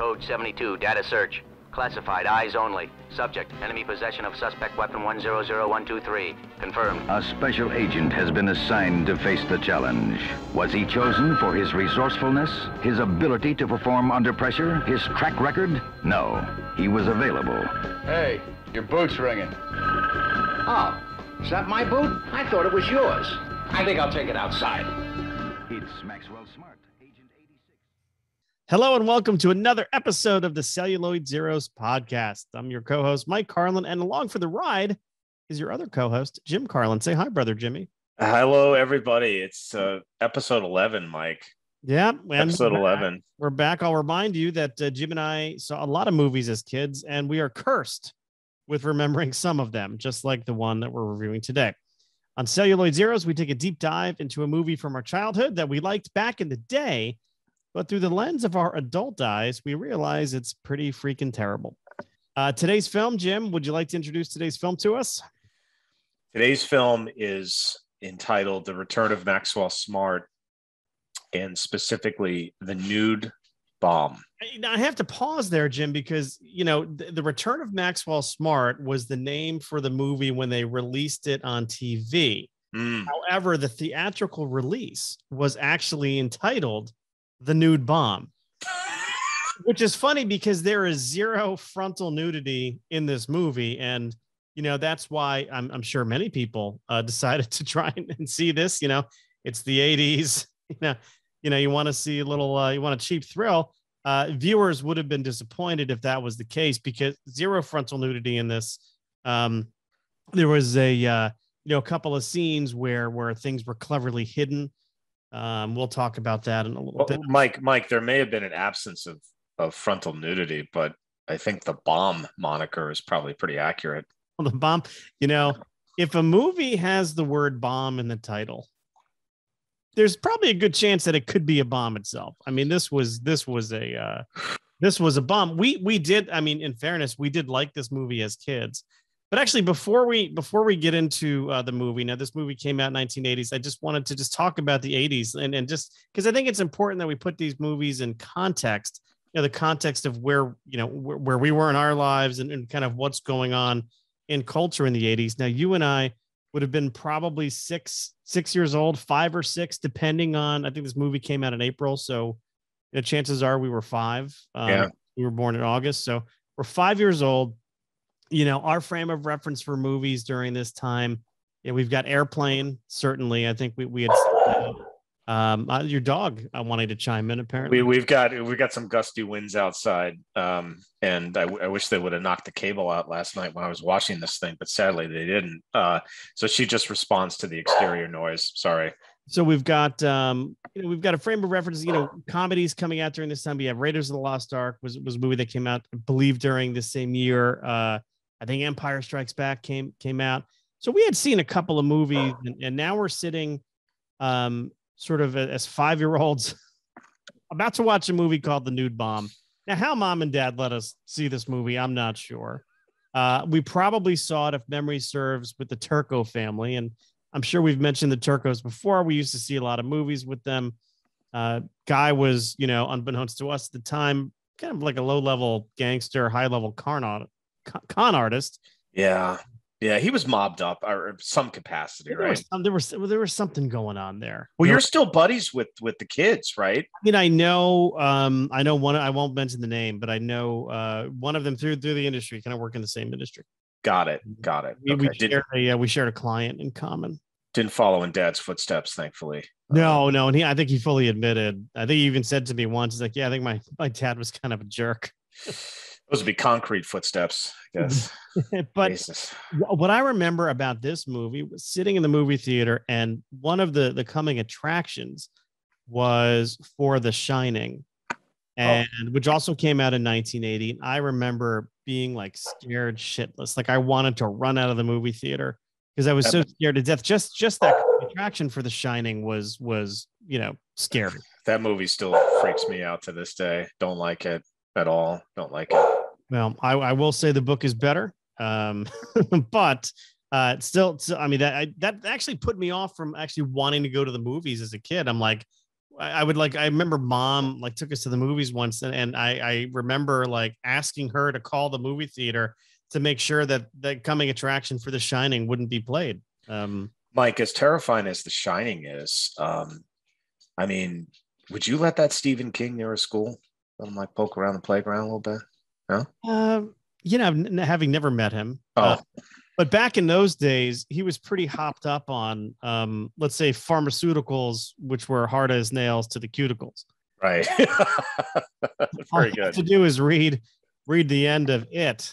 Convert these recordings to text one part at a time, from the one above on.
Code 72, data search. Classified, eyes only. Subject, enemy possession of suspect weapon 100123. Confirmed. A special agent has been assigned to face the challenge. Was he chosen for his resourcefulness, his ability to perform under pressure, his track record? No. He was available. Hey, your boot's ringing. Oh, is that my boot? I thought it was yours. I think I'll take it outside. It's Maxwell Smart, Agent 86. Hello and welcome to another episode of the Celluloid Zeroes podcast. I'm your co-host Mike Carlin, and along for the ride is your other co-host Jim Carlin. Say hi, brother Jimmy. Hello, everybody. It's uh, episode 11, Mike. Yeah, Episode we're back. 11. We're back. I'll remind you that uh, Jim and I saw a lot of movies as kids, and we are cursed with remembering some of them, just like the one that we're reviewing today. On Celluloid Zeroes, we take a deep dive into a movie from our childhood that we liked back in the day, but through the lens of our adult eyes, we realize it's pretty freaking terrible. Uh, today's film, Jim, would you like to introduce today's film to us? Today's film is entitled The Return of Maxwell Smart and specifically The Nude Bomb. I- I have to pause there, Jim, because you know the, the Return of Maxwell Smart was the name for the movie when they released it on TV. Mm, However, the theatrical release was actually entitled "The Nude Bomb," which is funny because there is zero frontal nudity in this movie, and you know that's why I'm, I'm sure many people uh, decided to try and, and see this. You know, it's the '80s. You know, you know, you want to see a little, uh, you want a cheap thrill. Uh, viewers would have been disappointed if that was the case because zero frontal nudity in this. Um, there was a uh, you know a couple of scenes where where things were cleverly hidden. Um, we'll talk about that in a little well, bit. Mike, Mike, there may have been an absence of, of frontal nudity, but I think the bomb moniker is probably pretty accurate. Well, The bomb, you know, if a movie has the word bomb in the title, there's probably a good chance that it could be a bomb itself. I mean, this was this was a uh, this was a bomb. We we did. I mean, in fairness, we did like this movie as kids. But actually, before we before we get into uh, the movie, now this movie came out in 1980s. I just wanted to just talk about the 80s and and just because I think it's important that we put these movies in context. You know, the context of where you know where, where we were in our lives and, and kind of what's going on in culture in the 80s. Now, you and I would have been probably six six years old, five or six, depending on. I think this movie came out in April, so you know, chances are we were five. Um, Yeah. we were born in August, so we're five years old. You know, our frame of reference for movies during this time. Yeah, we've got Airplane. Certainly, I think we we had. Um, uh, your dog uh, wanting to chime in apparently. We, we've got we've got some gusty winds outside, um, and I, w- I wish they would have knocked the cable out last night when I was watching this thing, but sadly they didn't. Uh, so she just responds to the exterior noise. Sorry. so we've got um you know we've got a frame of reference you know comedies coming out during this time we have raiders of the lost ark was was a movie that came out i believe during the same year uh i think empire strikes back came came out so we had seen a couple of movies and, and now we're sitting um sort of as five year olds about to watch a movie called the nude bomb now how mom and dad let us see this movie i'm not sure uh we probably saw it if memory serves with the turco family and I'm sure we've mentioned the Turcos before. We used to see a lot of movies with them. Uh, Guy was, you know, unbeknownst to us at the time, kind of like a low level gangster, high level con, con- artist. Yeah, yeah, he was mobbed up or some capacity, There right? was, some, there was there was something going on there. Well, You you're still buddies with with the kids, right? I mean, I know, um, I know one. I won't mention the name, but I know uh, one of them through through the industry. Kind of work in the same industry. Got it, got it. We, Okay. we shared a, uh, we shared a client in common. didn't follow in Dad's footsteps, thankfully. No, no, and he I think he fully admitted. I think he even said to me once, he's like, "Yeah, I think my my dad was kind of a jerk." Those would be concrete footsteps, I guess. but Jesus. What I remember about this movie was sitting in the movie theater, and one of the the coming attractions was for The Shining, oh. and which also came out in 1980. I remember being like scared shitless, like I wanted to run out of the movie theater because I was so scared to death. Just just that attraction for The Shining was was you know scary. That movie still freaks me out to this day. Don't like it at all. Don't like it. Well, I, I will say the book is better, um, but uh, still, I mean, that I, that actually put me off from actually wanting to go to the movies as a kid. I'm like, I, I would like. I remember mom like took us to the movies once, and, and I I remember like asking her to call the movie theater to make sure that the coming attraction for The Shining wouldn't be played. Um, Mike, as terrifying as The Shining is, um, I mean, would you let that Stephen King near a school? Let him like poke around the playground a little bit? No. uh, you know, having never met him, Oh, uh, but back in those days, he was pretty hopped up on, um, let's say, pharmaceuticals, which were hard as nails to the cuticles. right. Very good. to do is read read the end of it,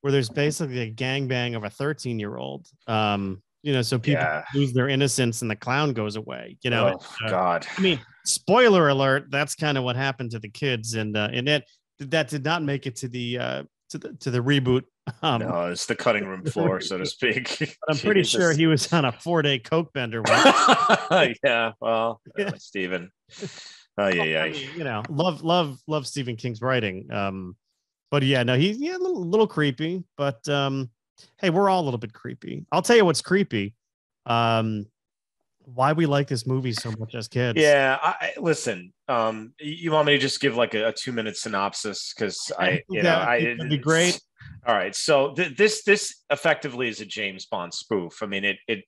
where there's basically a gangbang of a 13 year old. Um, you know, so people Yeah. lose their innocence and the clown goes away. You know, oh, uh, God. I mean, spoiler alert, that's kind of what happened to the kids, and uh, and it that did not make it to the uh, to the to the reboot. Um, no, it's the cutting room floor, so to speak. but I'm pretty sure he was on a four day coke bender. yeah, well, Yeah. uh, Stephen. Oh, yeah, I yeah. mean, you know, love love love Stephen King's writing. Um, but yeah, no, he's yeah, a little, little creepy. But um, hey, we're all a little bit creepy. I'll tell you what's creepy. Um, why we like this movie so much as kids. Yeah, I, listen. Um, you want me to just give like a, a two minute synopsis because I, you know, Yeah, I that'd be great. All right, so th- this this effectively is a James Bond spoof. I mean, it it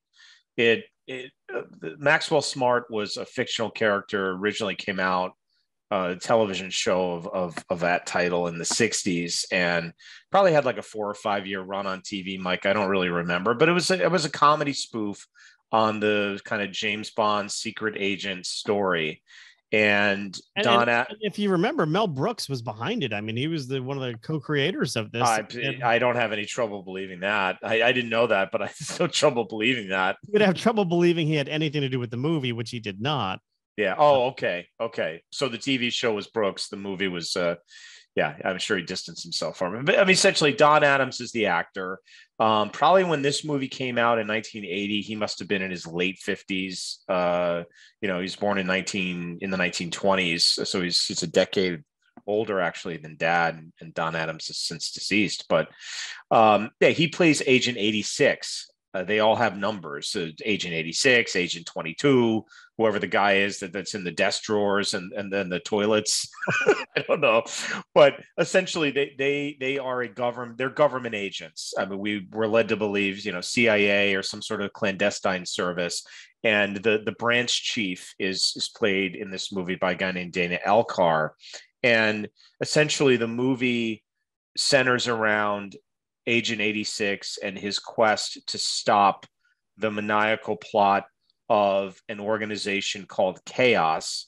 it it uh, Maxwell Smart was a fictional character. Originally came out uh, a television show of, of of that title in the '60s, and probably had like a four or five year run on TV. Mike, I don't really remember, but it was a, it was a comedy spoof on the kind of James Bond secret agent story. And, And, Don, and- and if you remember, Mel Brooks was behind it. I mean, he was the one of the co-creators of this. I, I don't have any trouble believing that. I, I didn't know that, but I still trouble believing that. you would have trouble believing he had anything to do with the movie, which he did not. Yeah. Oh, okay. Okay. So the TV show was Brooks. The movie was, uh, yeah, I'm sure he distanced himself from it. But I mean, essentially, Don Adams is the actor. Um, probably when this movie came out in 1980, he must have been in his late 50s. Uh, you know, he was born in 19 in the 1920s, so he's he's a decade older actually than Dad, and, Don Adams is since deceased. But um, yeah, he plays Agent 86. Uh, they all have numbers. So Agent 86, Agent 22, whoever the guy is that, that's in the desk drawers and, and then the toilets. I don't know. But essentially they they they are a government, they're government agents. I mean, we were led to believe, you know, CIA or some sort of clandestine service. And the the branch chief is is played in this movie by a guy named Dana Elcar. And essentially the movie centers around Agent 86 and his quest to stop the maniacal plot of an organization called KAOS,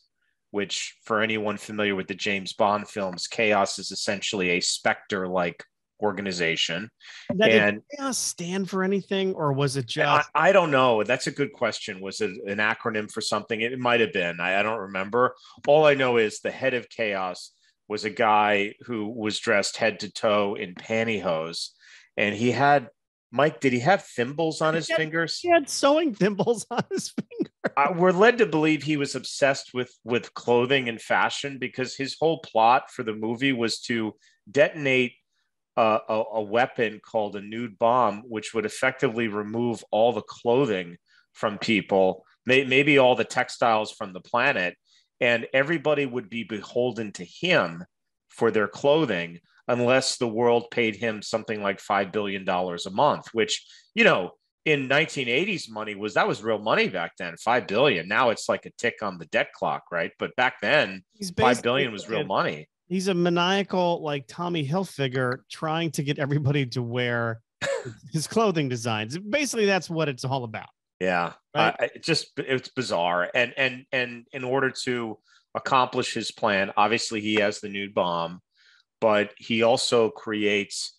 which, for anyone familiar with the James Bond films, KAOS is essentially a Spectre like organization. Now, And- did KAOS stand for anything, or was it I, just? I don't know. That's a good question. Was it an acronym for something? It might have been. I, I don't remember. All I know is the head of KAOS was a guy who was dressed head to toe in pantyhose, and he had Mike. Did he have thimbles on his had- fingers? He had sewing thimbles on his finger. uh, we're led to believe he was obsessed with with clothing and fashion because his whole plot for the movie was to detonate uh, a, a weapon called a nude bomb, which would effectively remove all the clothing from people, may, maybe all the textiles from the planet, and everybody would be beholden to him for their clothing unless the world paid him something like five billion dollars a month, which you know in 1980s money was that was real money back then five billion now it's like a tick on the debt clock right but back then He's five billion was real money He's a maniacal, like Tommy Hilfiger, trying to get everybody to wear his clothing designs. Basically, that's what it's all about. yeah Right. I- I- it's just it's bizarre and and and in order to accomplish his plan obviously he has the nude bomb but he also creates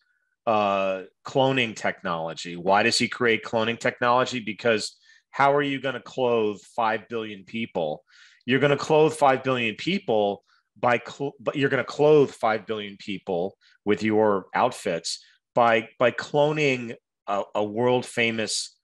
uh cloning technology. Why does he create cloning technology? Because how are you going to clothe 5 billion people? You're going to clothe 5 billion people by cl- but you're going to clothe 5 billion people with your outfits by by cloning a, a world famous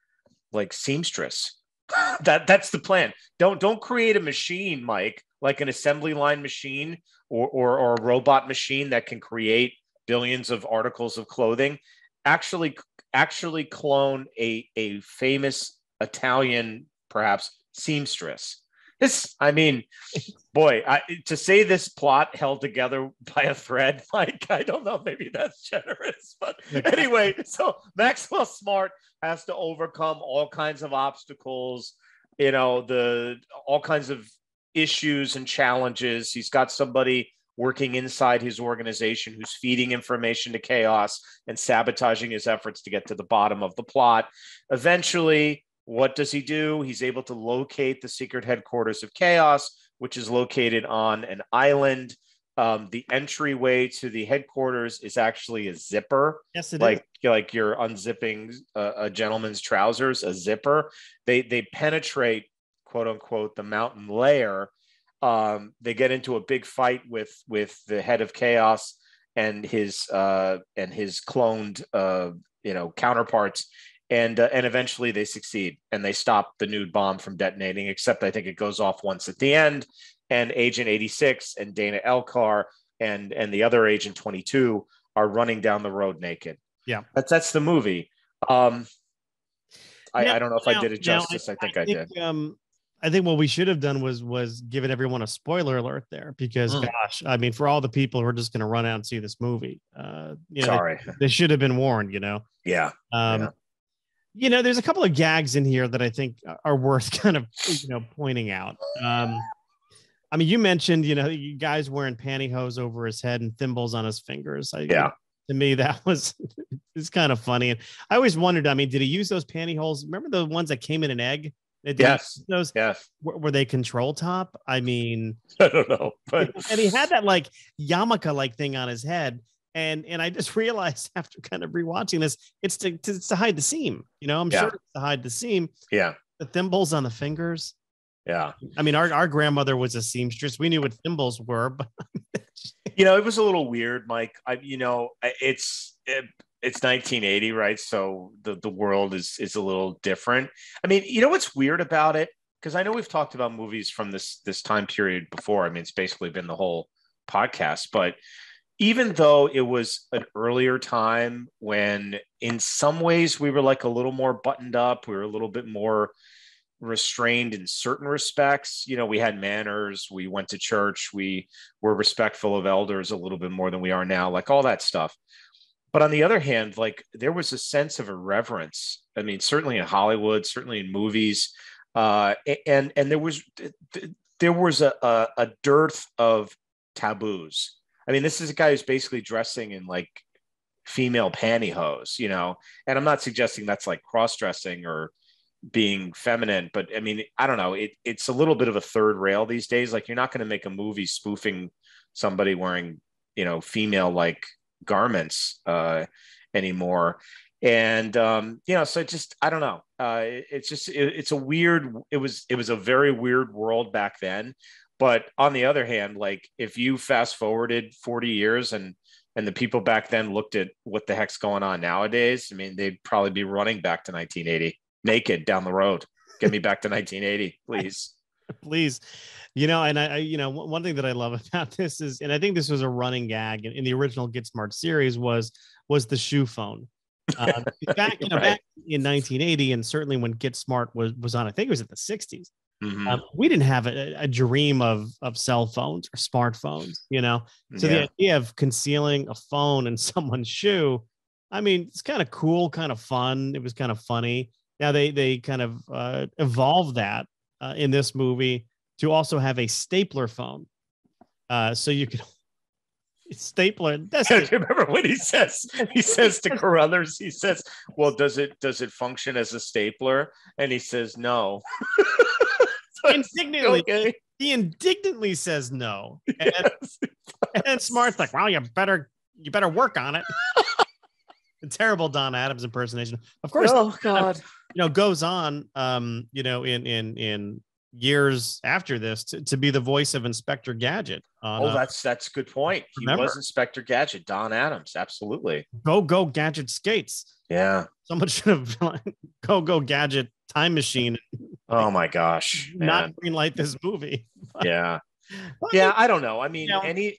like seamstress. That that's the plan. Don't don't create a machine mike like an assembly line machine or, or or a robot machine that can create billions of articles of clothing actually actually clone a a famous italian perhaps seamstress. This, I mean, boy, I, to say this plot held together by a thread, like I don't know, maybe that's generous, but anyway, so Maxwell Smart has to overcome all kinds of obstacles, you know, the all kinds of issues and challenges. He's got somebody working inside his organization who's feeding information to KAOS and sabotaging his efforts to get to the bottom of the plot. Eventually, what does he do? He's able to locate the secret headquarters of KAOS, which is located on an island. Um, the entryway to the headquarters is actually a zipper. Yes, it like is. like you're unzipping a, a gentleman's trousers, a zipper. They they penetrate quote unquote the mountain layer. Um, they get into a big fight with with the head of KAOS and his uh, and his cloned uh, you know counterparts, and uh, and eventually they succeed and they stop the nude bomb from detonating. Except I think it goes off once at the end, and Agent 86 and Dana Elcar and and the other Agent 22 are running down the road naked. Yeah. that's that's the movie. Um, I, Now- I don't know if I did it now, justice. I, think I, did. Um, I think what we should have done was was given everyone a spoiler alert there because Mm. gosh, I mean, for all the people who are just going to run out and see this movie, uh, you know, Sorry. they, they should have been warned. You know, Yeah. um, Yeah. you know, there's a couple of gags in here that I think are worth kind of you know pointing out. Um, I mean, you mentioned you know you guys wearing pantyhose over his head and thimbles on his fingers. I, Yeah. to me that was it's kind of funny and i always wondered i mean did he use those pantyhose remember the ones that came in an egg He Yes. those Yes. were, were they control top i mean I don't know, but and he had that like yarmulke like thing on his head and and i just realized after kind of rewatching this it's to, to, it's to hide the seam you know i'm Yeah. sure it's to hide the seam yeah, the thimbles on the fingers yeah. i mean our, our grandmother was a seamstress we knew what thimbles were but You know, it was a little weird, Mike. I, you know, it's it, it's 1980, right? So the the world is is a little different. I mean, you know what's weird about it? Because I know we've talked about movies from this this time period before. I mean, it's basically been the whole podcast, but even though it was an earlier time when in some ways we were like a little more buttoned up we were a little bit more restrained in certain respects you know we had manners we went to church we were respectful of elders a little bit more than we are now like all that stuff but on the other hand like there was a sense of irreverence i mean certainly in hollywood certainly in movies uh and and there was there was a, a, a dearth of taboos I mean, this is a guy who's basically dressing in like female pantyhose, you know, and I'm not suggesting that's like cross dressing or being feminine, but I mean, I don't know. It, it's a little bit of a third rail these days. Like, you're not going to make a movie spoofing somebody wearing, you know, female like garments uh, anymore. And, um, you know, so just, I don't know. Uh, it- it's just, it, it's a weird, it was, it was a very weird world back then. But on the other hand, like if you fast forwarded 40 years and and the people back then looked at what the heck's going on nowadays, I mean, they'd probably be running back to 1980 naked down the road. Get me back to 1980, please. please you know and I, I you know one thing that i love about this is and i think this was a running gag in, in the original get smart series was was the shoe phone uh, back you know Right. back in 1980 and certainly when get smart was was on i think it was at the 60s Mhm. um, we didn't have a, a dream of of cell phones or smartphones you know so Yeah. the idea of concealing a phone in someone's shoe i mean it's kind of cool kind of fun it was kind of funny now they they kind of uh, evolved that uh, in this movie to also have a stapler phone uh, so you could stapler that's Do you remember what he says? He says to Carruthers, he says, "Well, does it does it function as a stapler?" And he says, "No." So indignantly okay. he indignantly says no and, Yes. and smart's like well you better you better work on it a terrible don adams impersonation of course Oh God. You know goes on um you know in in in years after this to, to be the voice of inspector gadget on Oh, that's that's a good point. He Remember. was Inspector Gadget, Don Adams. Absolutely. go go gadget skates Yeah. someone should have go go gadget time machine Oh my gosh. not green light this movie Yeah. But Yeah. I don't know. I mean, You know- any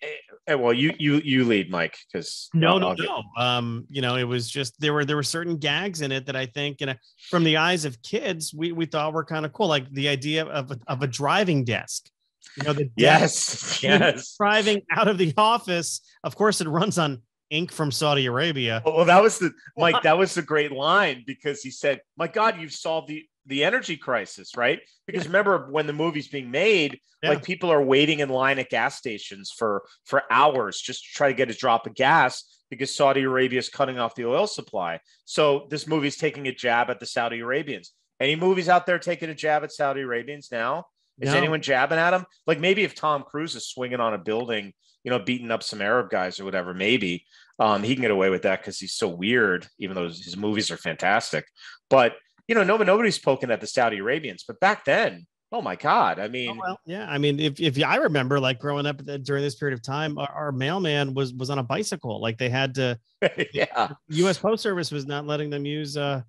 well, you you you lead, Mike, because No, no, no. Um, you know, it was just there were there were certain gags in it that I think, you know, from the eyes of kids, we we thought were kind of cool, like the idea of a, of a driving desk. You know, the desk Yes, yes. driving out of the office. Of course, it runs on ink from Saudi Arabia. Well, that was the Mike. That was the great line because he said, "My God, you've solved the the energy crisis, right?" Because remember when the movie's being made, Yeah. like people are waiting in line at gas stations for for hours just to try to get a drop of gas because Saudi Arabia is cutting off the oil supply. So this movie's taking a jab at the Saudi Arabians. Any movies out there taking a jab at Saudi Arabians now? Is No. anyone jabbing at them? Like maybe if Tom Cruise is swinging on a building, you know, beating up some Arab guys or whatever, maybe um, he can get away with that because he's so weird, even though his, his movies are fantastic. But you know, nobody nobody's poking at the Saudi Arabians. But back then, oh my god, I mean, Oh, well, yeah. I mean, if if I remember, like growing up during this period of time, our, our mailman was was on a bicycle. Like they had to. yeah, U.S. Post Service was not letting them use, uh,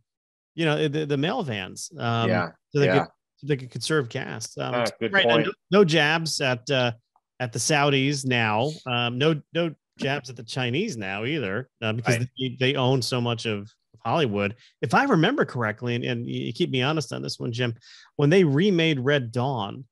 you know, the, the mail vans. Um, yeah, So they yeah. could so they could conserve gas. Um, good right. point. No, no jabs at uh, at the Saudis now. Um, no no jabs at the Chinese now either, uh, because Right. they, they own so much of Hollywood. If I remember correctly, and, and you keep me honest on this one, Jim, when they remade Red Dawn,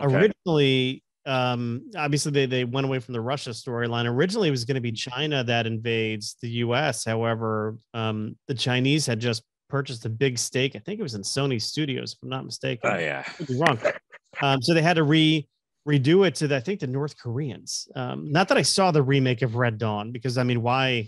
Okay. originally um obviously they, they went away from the russia storyline. Originally it was going to be china that invades the us however um the chinese had just purchased a big stake. I think it was in sony studios if i'm not mistaken. Oh yeah, could be wrong. Um so they had to re redo it to the, i think the north koreans. Um not that i saw the remake of red dawn because i mean why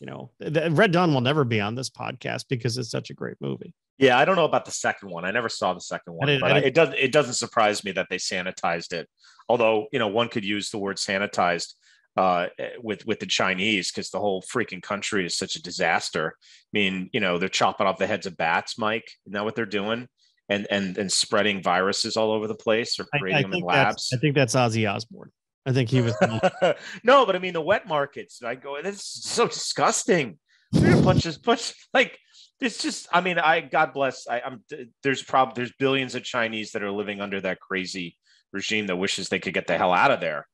you know the, red dawn will never be on this podcast because it's such a great movie yeah. I don't know about the second one. I never saw the second one, didn't- but I I- it does it doesn't surprise me that they sanitized it. Although you know, one could use the word sanitized uh, with with the Chinese because the whole freaking country is such a disaster. I mean, you know, they're chopping off the heads of bats, Mike. Isn't that what they're doing? And and and spreading viruses all over the place or creating I them in labs. i think that's ozzy osbourne i think he was no, but I mean the wet markets. I go, oh, that's so disgusting. There's a bunch of bunch like it's just. I mean, I God bless. I, I'm there's probably there's billions of Chinese that are living under that crazy regime that wishes they could get the hell out of there.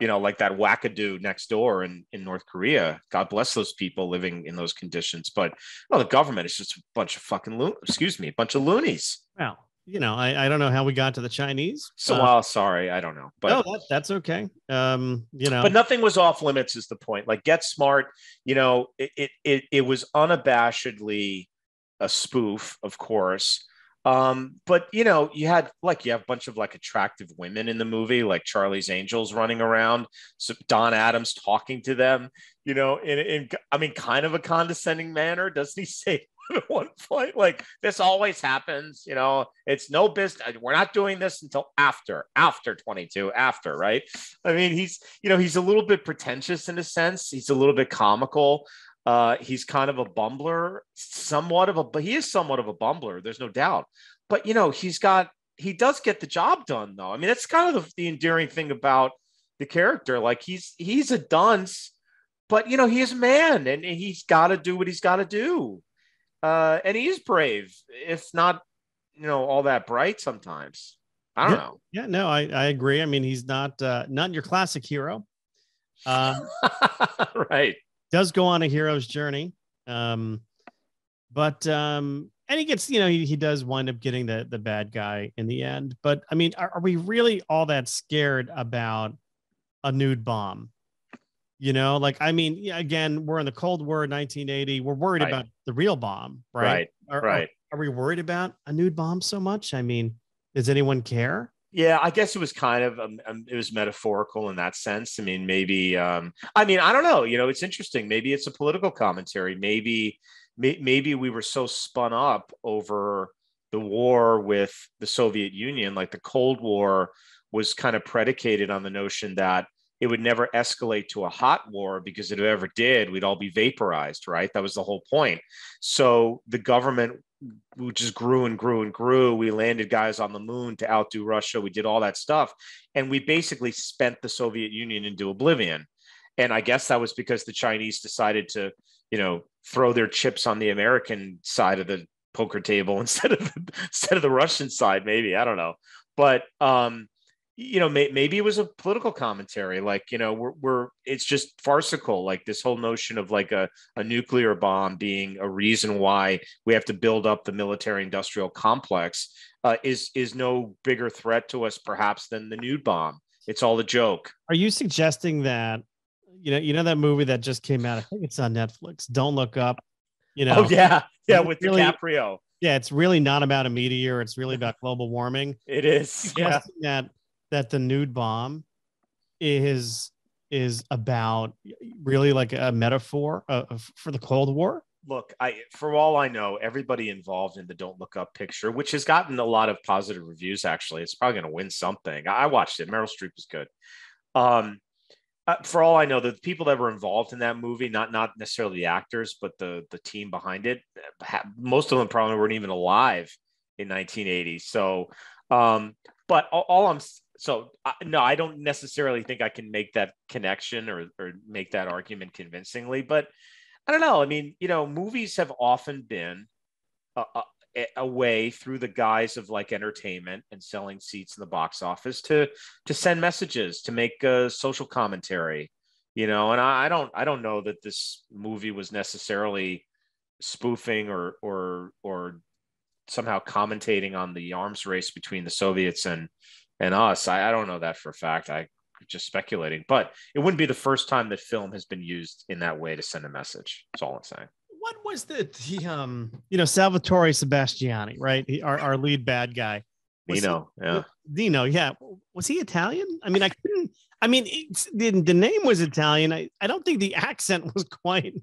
You know, like that wackadoo next door in, in North Korea. God bless those people living in those conditions. But no, the government is just a bunch of fucking lo- excuse me, a bunch of loonies. Well, you know, I, I don't know how we got to the Chinese. So, Uh, well, sorry, I don't know. But no, that, that's okay. Um, you know, but nothing was off limits is the point like get smart you know it it it, it was unabashedly a spoof of course um but you know you had like you have a bunch of like attractive women in the movie like charlie's angels running around so don adams talking to them you know in, in i mean kind of a condescending manner doesn't he say at one point like this always happens you know it's no business we're not doing this until after after 22 after right I mean, he's you know he's a little bit pretentious in a sense. He's a little bit comical. Uh, he's kind of a bumbler, somewhat of a, but he is somewhat of a bumbler. There's no doubt. But you know, he's got he does get the job done though. I mean, that's kind of the, the endearing thing about the character. Like he's he's a dunce, but you know he is a man, and he's got to do what he's got to do. Uh, and he is brave, if not you know all that bright sometimes. I don't Yeah. know. yeah, no, I, I agree. I mean, he's not uh, not your classic hero. Um, right. does go on a hero's journey. Um, but um, and he gets, you know, he, he does wind up getting the the bad guy in the end. But I mean, are, are we really all that scared about a nude bomb? You know, like I mean, again, we're in the Cold War, 1980. We're worried Right. about the real bomb, right? Right. Are, Right. Are, are we worried about a nude bomb so much? I mean, does anyone care? Yeah, I guess it was kind of um, um, it was metaphorical in that sense. I mean, maybe um, I mean I don't know. You know, it's interesting. Maybe it's a political commentary. Maybe may, maybe we were so spun up over the war with the Soviet Union, like the Cold War was kind of predicated on the notion that it would never escalate to a hot war because if it ever did, we'd all be vaporized, right? That was the whole point. So the government just grew and grew and grew. We landed guys on the moon to outdo Russia. We did all that stuff. And we basically spent the Soviet Union into oblivion. And I guess that was because the Chinese decided to, you know, throw their chips on the American side of the poker table instead of instead of the Russian side, maybe. I don't know. But um, you know, may, maybe it was a political commentary. Like, you know, we're, we're it's just farcical. Like this whole notion of like a, a nuclear bomb being a reason why we have to build up the military industrial complex uh, is is no bigger threat to us perhaps than the nude bomb. It's all a joke. Are you suggesting that you know you know that movie that just came out? I think it's on Netflix. Don't look up. You know. Oh yeah, yeah, with really- DiCaprio. Yeah, it's really not about a meteor. It's really about global warming. It is. Yeah. That that the nude bomb is is about really like a metaphor uh, for the Cold War. Look, I for all I know, everybody involved in the Don't Look Up picture, which has gotten a lot of positive reviews, actually, it's probably going to win something. I watched it. Meryl Streep was good. Um, uh, for all I know, the people that were involved in that movie, not not necessarily the actors, but the the team behind it, most of them probably weren't even alive in 1980. So, um, but all, all I'm so uh, no, I don't necessarily think I can make that connection or or make that argument convincingly, but I don't know. I mean, you know, movies have often been a, a, a way through the guise of like entertainment and selling seats in the box office to to send messages, to make a social commentary, you know. And I, I don't I don't know that this movie was necessarily spoofing or or or somehow commentating on the arms race between the Soviets and and us. I, I don't know that for a fact. I just speculating, but it wouldn't be the first time that film has been used in that way to send a message. That's all I'm saying. What was the, the um you know Salvatore Sebastiani, right? He, our our lead bad guy. Was Dino, he- yeah. Dino, yeah. Was he Italian? I mean, I couldn't. I mean, it's, the, the name was Italian. I, I don't think the accent was quite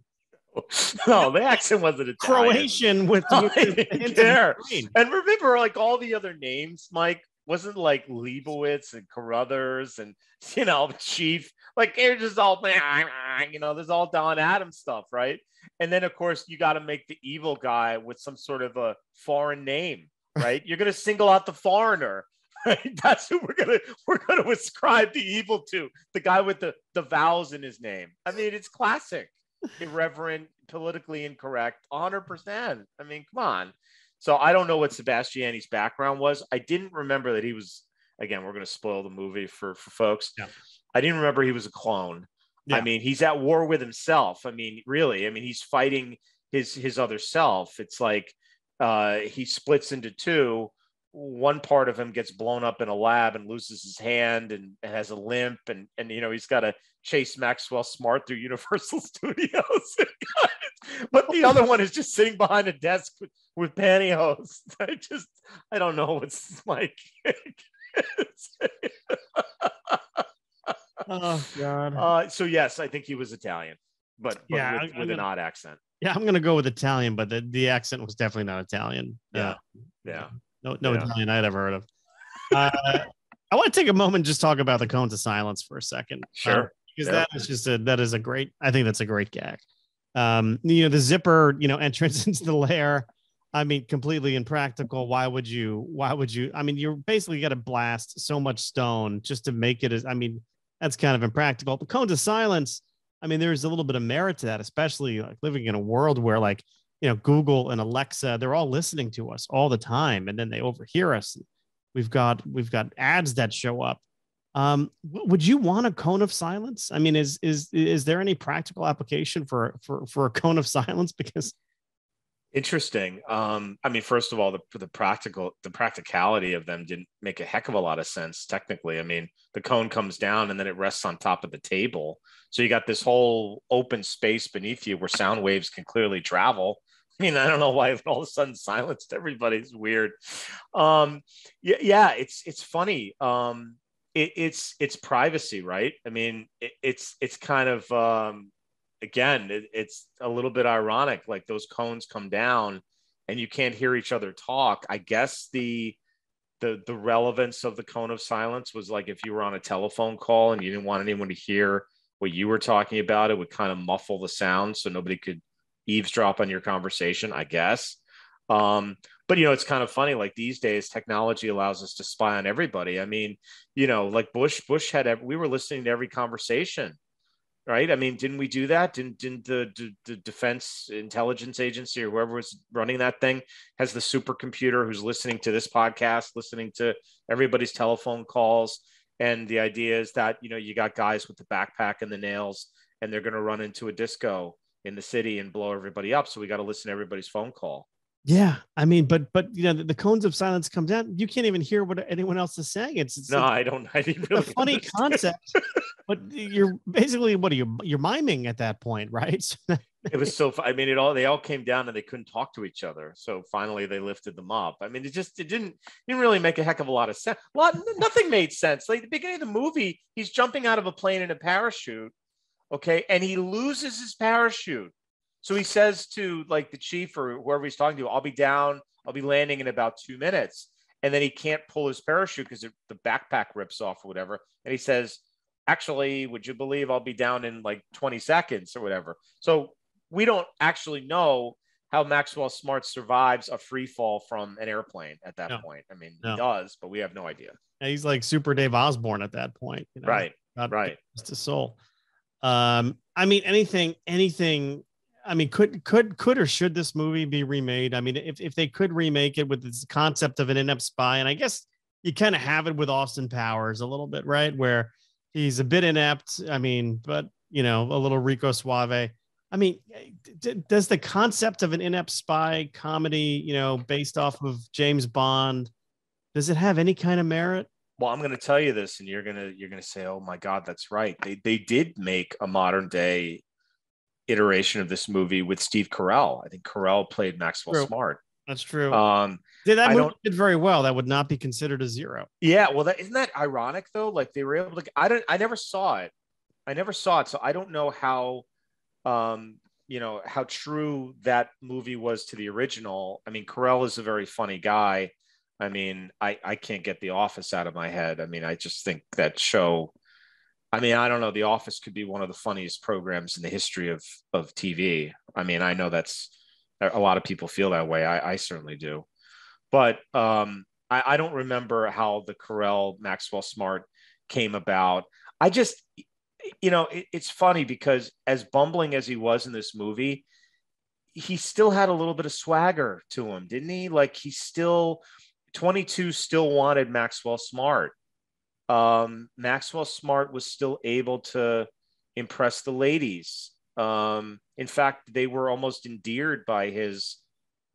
no, the accent wasn't Italian. Croatian with, with the hint of care. Ukraine. And remember, like all the other names, Mike wasn't like Leibowitz and Carruthers and you know Chief. Like they're just all you know. There's all Don Adams stuff, right? And then of course you got to make the evil guy with some sort of a foreign name, right? You're gonna single out the foreigner. Right? That's who we're gonna we're gonna ascribe the evil to. The guy with the the vowels in his name. I mean, it's classic irreverent, politically incorrect, 100%. I mean, come on. So I don't know what Sebastiani's background was. I didn't remember that he was, again, we're going to spoil the movie for, for folks. Yeah. I didn't remember he was a clone. Yeah. I mean, he's at war with himself. I mean, really, I mean, he's fighting his his other self. It's like uh, he splits into two. One part of him gets blown up in a lab and loses his hand and, and has a limp, and and you know he's got to chase Maxwell Smart through Universal Studios. but the other one is just sitting behind a desk with, pantyhose. I just I don't know what's like. Oh God. uh, so yes, I think he was Italian, but, but Yeah, with, I'm with an gonna- odd accent. yeah, I'm gonna go with Italian, but the, the accent was definitely not Italian. Yeah. Uh, Yeah. no, no Yeah. Italian I'd ever heard of. Uh, I want to take a moment and just talk about the cones of silence for a second. Sure. Uh, because Yeah. that is just a that is a great. I think that's a great gag. Um, you know, the zipper, you know, entrance into the lair. I mean, completely impractical. Why would you? Why would you? I mean, you're basically got to blast so much stone just to make it as. I mean, that's kind of impractical. The cones of silence. I mean, there's a little bit of merit to that, especially like living in a world where like you know Google and Alexa, they're all listening to us all the time, and then they overhear us. We've got we've got ads that show up. Um, would you want a cone of silence? I mean, is is is there any practical application for for for a cone of silence? Because Interesting. Um, I mean, first of all, the the practical the practicality of them didn't make a heck of a lot of sense technically. I mean, the cone comes down and then it rests on top of the table, so you got this whole open space beneath you where sound waves can clearly travel. I mean, I don't know why all of a sudden silenced everybody's weird. Um, yeah, yeah, it's it's funny. Um, it, it's it's privacy, right? I mean, it, it's it's kind of um, again, it, it's a little bit ironic. Like those cones come down, and you can't hear each other talk. I guess the the the relevance of the cone of silence was like if you were on a telephone call and you didn't want anyone to hear what you were talking about, it would kind of muffle the sound so nobody could eavesdrop on your conversation. I guess. Um, but you know, it's kind of funny. Like these days, technology allows us to spy on everybody. I mean, you know, like Bush, Bush had ev- we were listening to every conversation right? I mean, didn't we do that? Didn't didn't the, the, the Defense Intelligence Agency or whoever was running that thing has the supercomputer who's listening to this podcast, listening to everybody's telephone calls, And the idea is that you know you got guys with the backpack and the nails, and they're going to run into a disco in the city and blow everybody up. So we got to listen to everybody's phone call. Yeah, I mean, but but you know, the, the cones of silence come down. You can't even hear what anyone else is saying. It's, it's no, like I don't. I didn't a funny understand. concept, but you're basically what are you? You're miming at that point, right? It was so. I mean, it all they all came down and they couldn't talk to each other. So finally, they lifted them up. I mean, it just it didn't didn't really make a heck of a lot of sense. A lot, nothing made sense. Like the beginning of the movie, he's jumping out of a plane in a parachute, okay, and he loses his parachute. So he says to like the chief or whoever he's talking to, "I'll be down. I'll be landing in about two minutes." And then he can't pull his parachute because the backpack rips off or whatever. And he says, "Actually, would you believe I'll be down in like 20 seconds or whatever?" So we don't actually know how Maxwell Smart survives a free fall from an airplane at that No. point. I mean, No. he does, but we have no idea. he's like Super Dave Osborne at that point, you know? Right, God right. rest his soul. Um, I mean, anything, anything. I mean, could could could or should this movie be remade? I mean, if if they could remake it with this concept of an inept spy, and I guess you kind of have it with Austin Powers a little bit, right? Where he's a bit inept. I mean, but you know, a little Rico Suave. I mean, eh, d- does the concept of an inept spy comedy, you know, based off of James Bond, does it have any kind of merit? Well, I'm going to tell you this, and you're gonna you're gonna say, "Oh my God, that's right." They they did make a modern day iteration of this movie with Steve Carell. I think Carell played Maxwell True. Smart. That's true. Um, Did that I movie did very well? That would not be considered a zero. Yeah, well, that isn't that ironic though. Like they were able to. I don't. I never saw it. I never saw it, so I don't know how, um, you know, how true that movie was to the original. I mean, Carell is a very funny guy. I mean, I I can't get The Office out of my head. I mean, I just think that show. I mean, I don't know. The Office could be one of the funniest programs in the history of of TV. I mean, I know that's a lot of people feel that way. I, I certainly do but um, I, I don't remember how the Carell Maxwell Smart came about. I just, you know, it, it's funny because as bumbling as he was in this movie, he still had a little bit of swagger to him, didn't he? Like he still, 22 still wanted Maxwell Smart. Um, Maxwell Smart was still able to impress the ladies. Um, in fact, they were almost endeared by his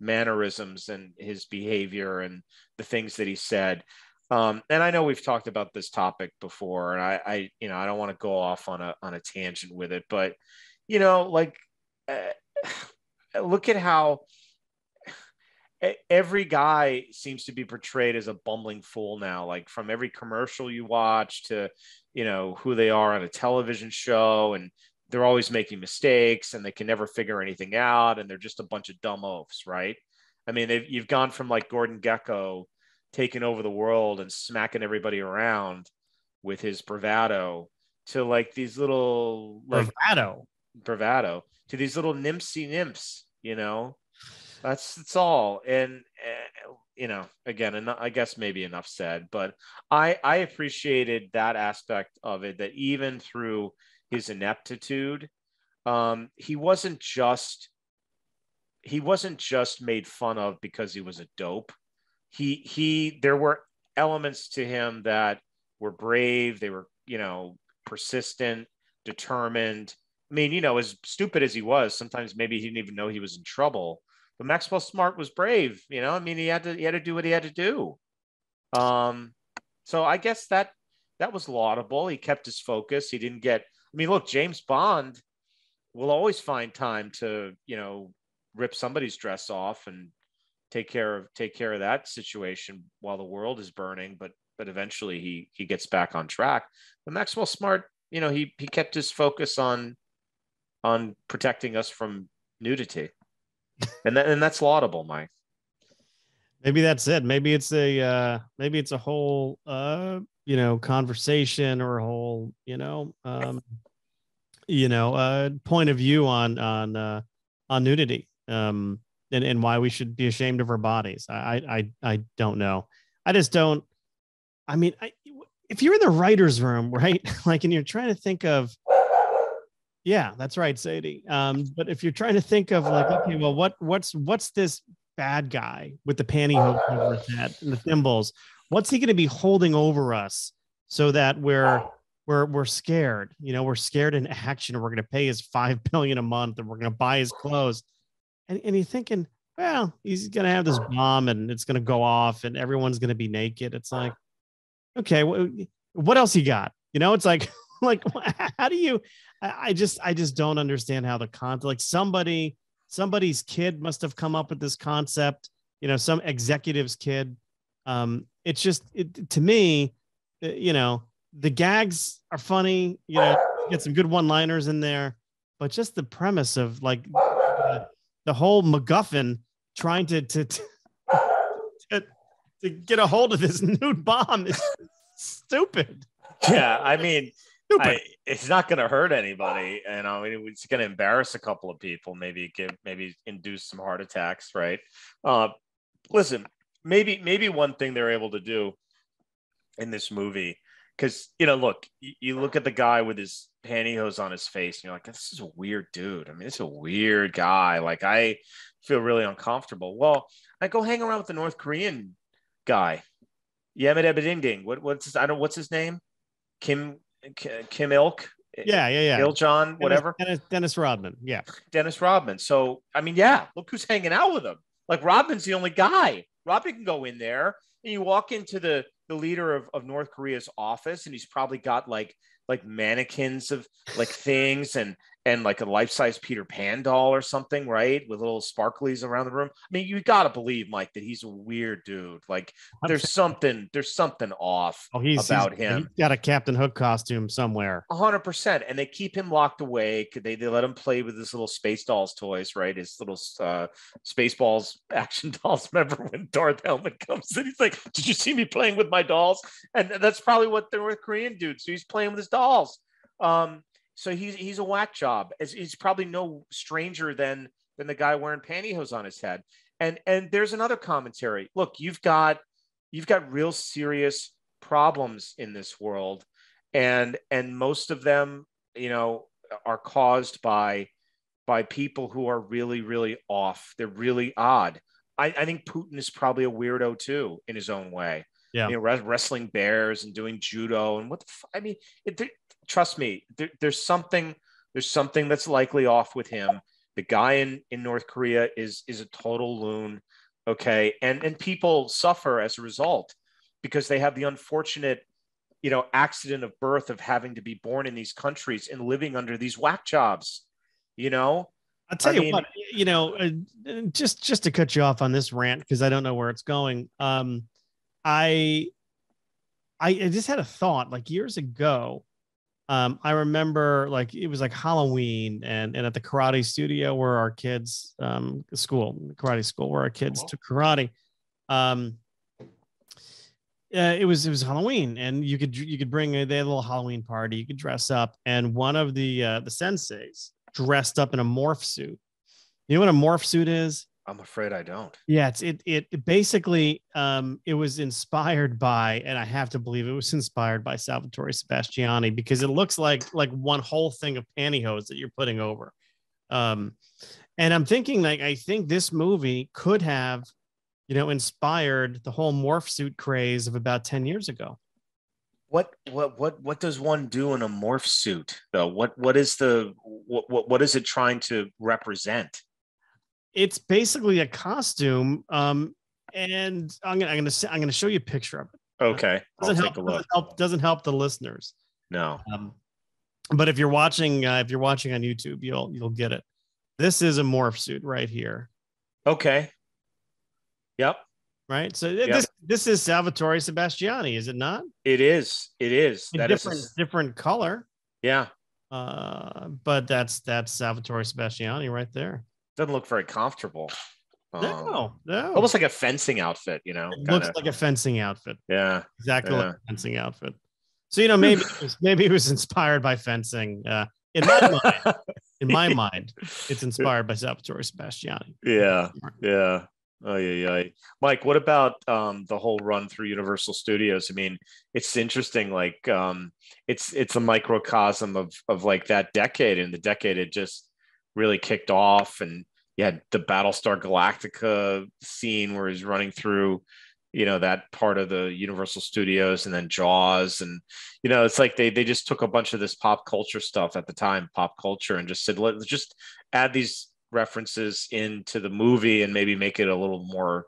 mannerisms and his behavior and the things that he said. Um, and I know we've talked about this topic before, and I, I you know, I don't want to go off on a on a tangent with it, but you know, like, uh, look at how every guy seems to be portrayed as a bumbling fool now. Like from every commercial you watch to, you know, who they are on a television show, and they're always making mistakes and they can never figure anything out and they're just a bunch of dumb oafs, right? I mean, they've, you've gone from like Gordon Gekko taking over the world and smacking everybody around with his bravado to like these little like Bravado. bravado to these little nymphsy nymphs, you know, that's that's all. And uh, you know, again, and I guess maybe enough said, but I I appreciated that aspect of it that even through his ineptitude, um, he wasn't just he wasn't just made fun of because he was a dope. He he there were elements to him that were brave, they were, you know, persistent, determined. I mean, you know, as stupid as he was, sometimes maybe he didn't even know he was in trouble. But Maxwell Smart was brave, you know. I mean, he had to he had to do what he had to do. Um, so I guess that that was laudable. He kept his focus. He didn't get. I mean, look, James Bond will always find time to, you know, rip somebody's dress off and take care of take care of that situation while the world is burning. But but eventually he he gets back on track. But Maxwell Smart, you know, he he kept his focus on on protecting us from nudity, and that, and that's laudable, Mike. Maybe that's it. Maybe it's a uh maybe it's a whole uh you know conversation or a whole, you know, um you know, uh point of view on on uh on nudity. Um and, and why we should be ashamed of our bodies. I I I don't know. I just don't I mean, I if you're in the writer's room, right? like and you're trying to think of yeah, that's right, Sadie. Um, but if you're trying to think of like, okay, well, what what's what's this bad guy with the pantyhose over his head and the thimbles? What's he going to be holding over us so that we're we're we're scared. You know, we're scared in action. We're going to pay his five billion a month, and we're going to buy his clothes. And and you're thinking, well, he's going to have this bomb, and it's going to go off, and everyone's going to be naked. It's like, okay, wh- what else you got? You know, it's like like how do you? I, just I just don't understand how the concept. Like somebody somebody's kid must have come up with this concept. You know, some executive's kid. Um, it's just it, to me, uh, you know, the gags are funny. You know, get some good one-liners in there, but just the premise of like the whole MacGuffin trying to to, to to to get a hold of this nude bomb is stupid. Yeah, I mean. I, it's not going to hurt anybody, and I mean, it's going to embarrass a couple of people. Maybe give, maybe induce some heart attacks, right? Uh, listen, maybe maybe one thing they're able to do in this movie, because you know, look, you, you look at the guy with his pantyhose on his face, and you're like, this is a weird dude. I mean, it's a weird guy. Like, I feel really uncomfortable. Well, I go hang around with the North Korean guy. Yemet Ebedingding. What what's his, I don't what's his name? Kim Kim Ilk. Eh, yeah, yeah, yeah. Il John, whatever. Dennis, Dennis Rodman. Yeah. Dennis Rodman. So I mean, yeah, look who's hanging out with him. Like Rodman's the only guy. Rodman can go in there and you walk into the the leader of, of North Korea's office, and he's probably got like like mannequins of like things and and like a life-size Peter Pan doll or something, right? With little sparklies around the room. I mean, you gotta believe, Mike, that he's a weird dude. Like there's something, there's something off Oh, he's about he's- him. He's got a Captain Hook costume somewhere. Hundred percent, and they keep him locked away. They they let him play with his little space dolls toys, right? His little uh, Spaceballs action dolls. Remember when Darth Helmet comes in? He's like, "Did you see me playing with my dolls?" And that's probably what the North Korean dude. So he's playing with his dolls. Um, so he's he's a whack job. As he's probably no stranger than than the guy wearing pantyhose on his head. And and there's another commentary. Look, you've got you've got real serious problems in this world and and most of them you know are caused by by people who are really really off they're really odd i, I think putin is probably a weirdo too in his own way Yeah. you know, wres- wrestling bears and doing judo and what the f- i mean it, trust me there, there's something there's something that's likely off with him the guy in in north korea is is a total loon okay and and people suffer as a result because they have the unfortunate you know accident of birth of having to be born in these countries and living under these whack jobs you know I'll tell I you mean- what, you know, uh, just just to cut you off on this rant because I don't know where it's going. Um, I, I I just had a thought like years ago. Um, I remember like it was like Halloween and and at the karate studio where our kids um school karate school where our kids took karate. Um, uh, it was it was Halloween, and you could you could bring a, they had a little Halloween party. You could dress up, and one of the uh, the senseis dressed up in a morph suit. You know what a morph suit is? I'm afraid i don't Yeah, it's it it, basically um it was inspired by, and I have to believe it was inspired by Salvatore Sebastiani because it looks like like one whole thing of pantyhose that you're putting over. Um, and I'm thinking like I think this movie could have, you know, inspired the whole morph suit craze of about 10 years ago. what what what what does one do in a morph suit though what what is the what what, what is it trying to represent It's basically a costume. Um, and I'm gonna I'm gonna I'm gonna show you a picture of it. okay i'll Doesn't take help, a look doesn't help doesn't help the listeners. no Um, but if you're watching, uh, if you're watching on YouTube, you'll you'll get it. This is a morph suit right here, okay yep right? So th- this this is Salvatore Sebastiani, is it not? it is it is A that is different different color, yeah uh, but that's that's Salvatore Sebastiani right there. Doesn't look very comfortable Um, No, no, almost like a fencing outfit you know kinda. looks like a fencing outfit, yeah exactly Yeah. like a fencing outfit. So you know, maybe it was, maybe it was inspired by fencing. Uh, in my mind, in my mind, it's inspired by Salvatore Sebastiani. Yeah, yeah. Oh yeah, yeah. Mike, what about um, the whole run through Universal Studios? I mean, it's interesting. Like, um, it's it's a microcosm of of like that decade, and the decade it just really kicked off, and you had the Battlestar Galactica scene where he's running through you know that part of the Universal Studios, and then Jaws, and you know it's like they they just took a bunch of this pop culture stuff at the time, pop culture, and just said let's just add these references into the movie and maybe make it a little more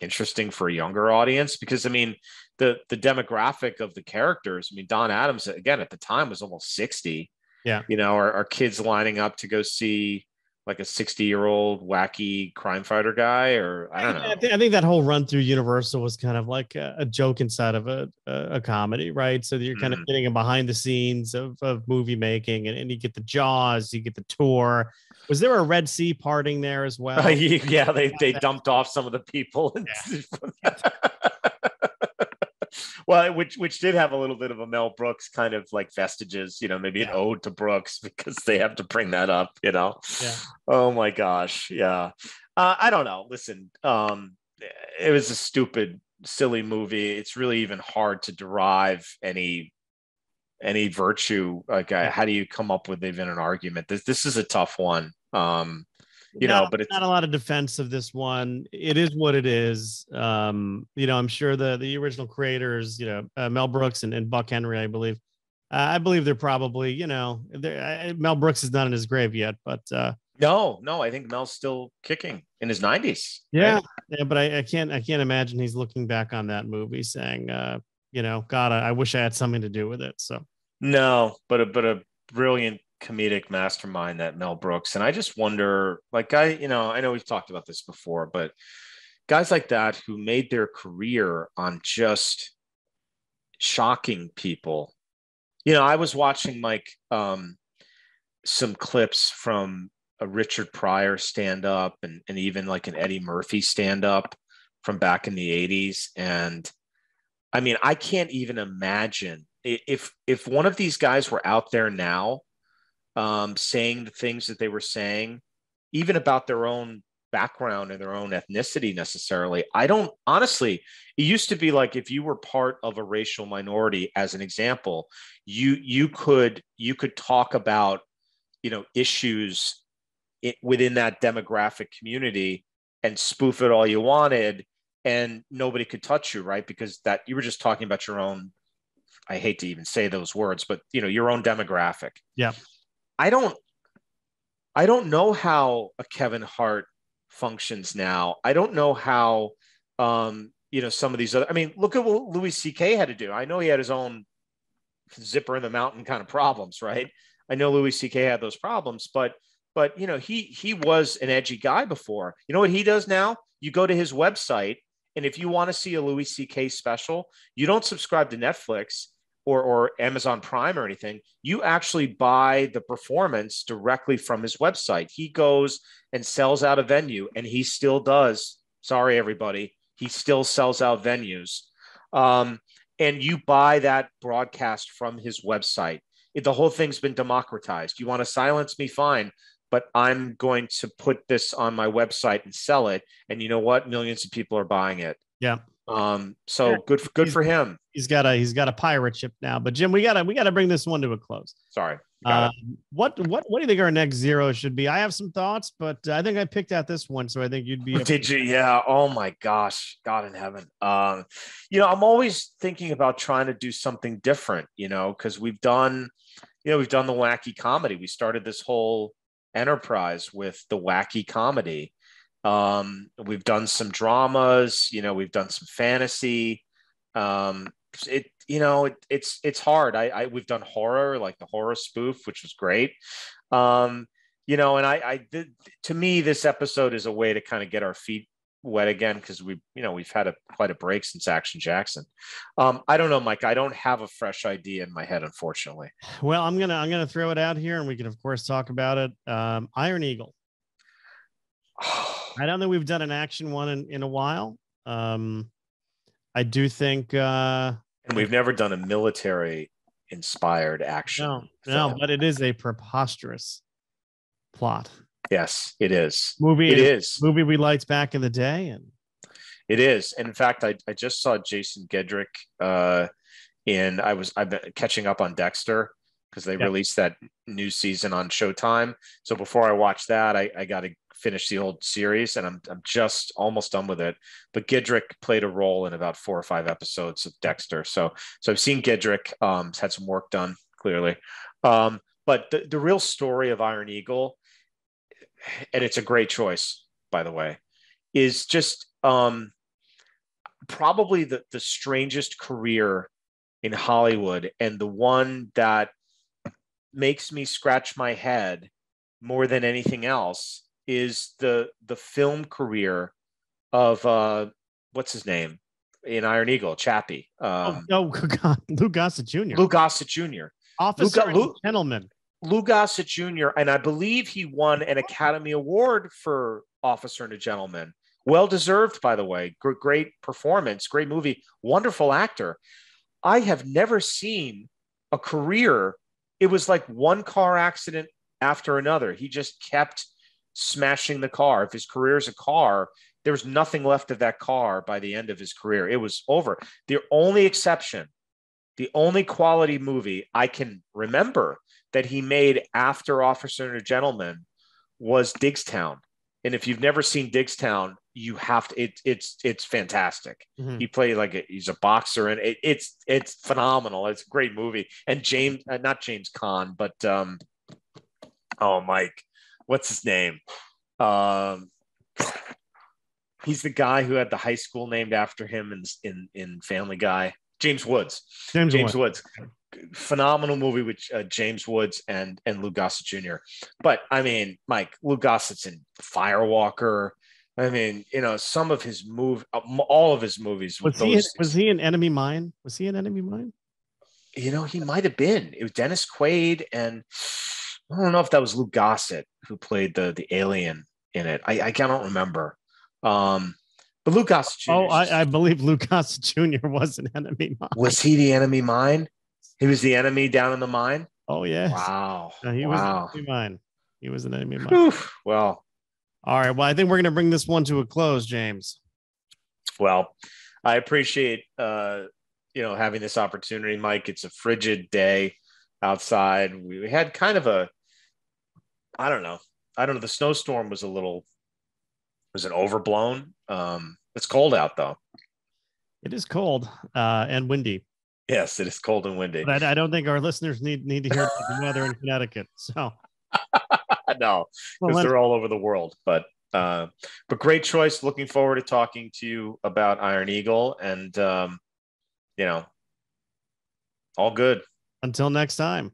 interesting for a younger audience because I mean the the demographic of the characters I mean Don Adams again at the time was almost 60 Yeah. you know are, are kids lining up to go see like a 60 year old wacky crime fighter guy or I don't know I, I think that whole run through Universal was kind of like a, a joke inside of a, a, a comedy, right? So you're kind Mhm. of getting a behind the scenes of, of movie making, and, and you get the Jaws, you get the tour. Was there a Red Sea parting there as well? yeah they they dumped off some of the people well which which did have a little bit of a mel brooks kind of like vestiges you know maybe an ode to brooks because they have to bring that up you know? Yeah. oh my gosh yeah. Uh, i don't know listen um it was a stupid silly movie. It's really even hard to derive any any virtue. Like uh, how do you come up with even an argument? This this is a tough one. Um you know but it's not a lot of defense of this one. It is what it is. Um, you know, I'm sure the the original creators, you know, uh, Mel Brooks and, and Buck Henry, I believe. Uh, I believe they're probably, you know, uh, Mel Brooks is not in his grave yet, but uh, No, no, I think Mel's still kicking in his 90s. yeah, right? yeah. But I, I can't, I can't imagine he's looking back on that movie saying, uh, you know, God, I, I wish I had something to do with it. So No, but a but a brilliant comedic mastermind that Mel Brooks. And I just wonder, like I, you know, I know we've talked about this before, but guys like that who made their career on just shocking people. You know, I was watching like um some clips from a Richard Pryor stand up and, and even like an Eddie Murphy stand up from back in the 80s. And I mean, I can't even imagine if if one of these guys were out there now um, saying the things that they were saying, even about their own background and their own ethnicity necessarily. I don't honestly, it used to be like if you were part of a racial minority, as an example, you you could you could talk about you know issues it, within that demographic community and spoof it all you wanted and nobody could touch you right because that you were just talking about your own i hate to even say those words but you know your own demographic Yeah. I don't i don't know how a kevin hart functions now. I don't know how um you know some of these other i mean look at what louis ck had to do. I know he had his own zipper in the mountain kind of problems right? I know louis ck had those problems but but you know he he was an edgy guy before. You know what he does now? You go to his website and if you want to see a louis ck special you don't subscribe to netflix or, or amazon prime or anything you actually buy the performance directly from his website he goes and sells out a venue and he still does sorry everybody he still sells out venues um, and you buy that broadcast from his website it, the whole thing's been democratized you want to silence me fine but I'm going to put this on my website and sell it. And you know what? Millions of people are buying it. Yeah. Um, so Yeah. good, good He's- for him. he's got a he's got a pirate ship now. But Jim, we gotta we gotta bring this one to a close. Sorry. Uh, what what what do you think our next zero should be? I have some thoughts, but I think I picked out this one, so I think you'd be. Did you? Yeah. Oh my gosh. God in heaven. Um, you know, I'm always thinking about trying to do something different, you know, because we've done, you know, we've done the wacky comedy. We started this whole enterprise with the wacky comedy. Um, we've done some dramas, you know, we've done some fantasy. Um, it, you know, it, it's it's hard. I, I we've done horror, like the horror spoof, which was great. Um, you know, and I, I did, to me, this episode is a way to kind of get our feet wet again because we, you know, we've had a quite a break since Action Jackson. Um, I don't know, Mike. I don't have a fresh idea in my head, unfortunately. Well, I'm gonna I'm gonna throw it out here, and we can of course talk about it. Um, Iron Eagle. I don't think we've done an action one in, in a while. Um, I do think uh, and we've never done a military inspired action. no, no, but it is a preposterous plot Yes, it is. movie. It is. movie we liked back in the day, and It is. And in fact, I, I just saw Jason Gedrick uh, in I was I've been catching up on Dexter because they Yep. released that new season on Showtime. So before I watched that, I, I got a finish the old series, and I'm I'm just almost done with it. But Gedrick played a role in about four or five episodes of Dexter, so so I've seen Gedrick. Um, had some work done clearly, um, but the the real story of Iron Eagle, and it's a great choice, by the way, is just um, probably the the strangest career in Hollywood, and the one that makes me scratch my head more than anything else is the the film career of uh what's his name in Iron Eagle, Chappy. Um, oh, oh God, Lou Gossett Jr. Lou Gossett Jr. Officer Lou, Lou, gentleman. Lou Gossett Jr. And I believe he won an Academy Award for Officer and a Gentleman. Well deserved, by the way. Great, great performance, great movie, wonderful actor. I have never seen a career. It was like one car accident after another. He just kept smashing the car. If his career is a car, there was nothing left of that car by the end of his career. It was over. The only exception, the only quality movie I can remember that he made after Officer and a Gentleman was Diggstown. And if you've never seen Diggstown, you have to. It, it's it's fantastic. Mm-hmm. He played like a, he's a boxer, and it, it's it's phenomenal. It's a great movie. And James, uh, not James Caan, but um, oh Mike, what's his name? Um, he's the guy who had the high school named after him in in in Family Guy. James Woods. James, James Woods. Phenomenal movie with uh, James Woods and and Lou Gossett Jr. But I mean, Mike, Lou Gossett's in Firewalker. I mean, you know, some of his move, uh, all of his movies. Was he? was he an Enemy Mine? Was he an Enemy Mine? You know, he might have been. It was Dennis Quaid and I don't know if that was Lou Gossett who played the the alien in it. I, I don't remember. Um, but Lou Gossett Jr. Oh, I, I, believe Lou Gossett Jr. was an enemy mine. Was he the enemy mine? He was the enemy down in the mine. Oh yeah. Wow. No, he wow. was an enemy mine. He was an enemy mine. Oof. Well. All right. Well, I think we're gonna bring this one to a close, James. Well, I appreciate uh, you know having this opportunity, Mike. It's a frigid day outside. We had kind of a I don't know. I don't know. The snowstorm was a little was it overblown? Um, it's cold out though. It is cold uh, and windy. Yes, it is cold and windy. But I, I don't think our listeners need need to hear the weather in Connecticut. So no, because well, they're all over the world. But uh, but great choice. Looking forward to talking to you about Iron Eagle, and um, you know, all good. Until next time.